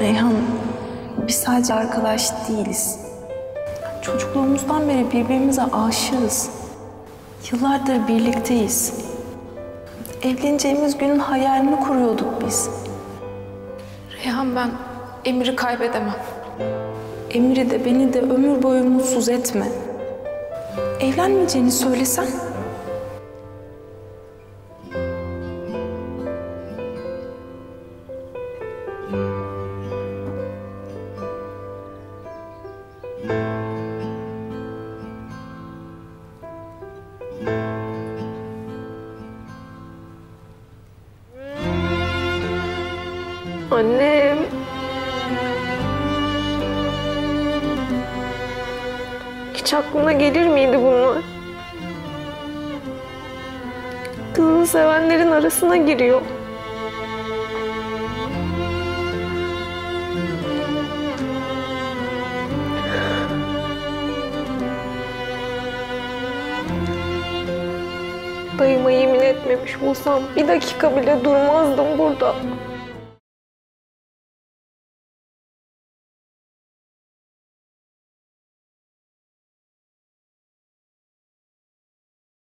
Reyhan, biz sadece arkadaş değiliz. Çocukluğumuzdan beri birbirimize aşığız. Yıllardır birlikteyiz. Evleneceğimiz günün hayalini kuruyorduk biz. Reyhan ben Emir'i kaybedemem. Emir'i de beni de ömür boyu mutsuz etme. Evlenmeyeceğini söylesen Annem. Hiç aklına gelir miydi bunlar? Kızını sevenlerin arasına giriyor. Dayıma yemin etmemiş olsam bir dakika bile durmazdım burada.